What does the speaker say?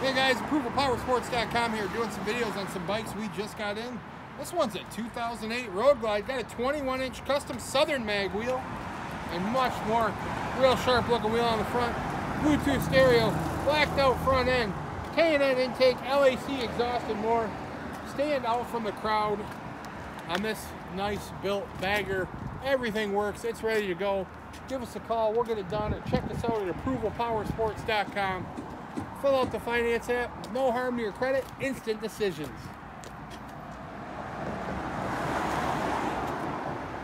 Hey guys, ApprovalPowersports.com here doing some videos on some bikes we just got in. This one's a 2008 Road Glide, got a 21 inch custom Southern mag wheel and much more. Real sharp looking wheel on the front, Bluetooth stereo, blacked out front end, K&N intake, LAC exhaust and more. Stand out from the crowd on this nice built bagger. Everything works, it's ready to go. Give us a call, we'll get it done. Check us out at ApprovalPowersports.com. Fill out the finance app, no harm to your credit, instant decisions.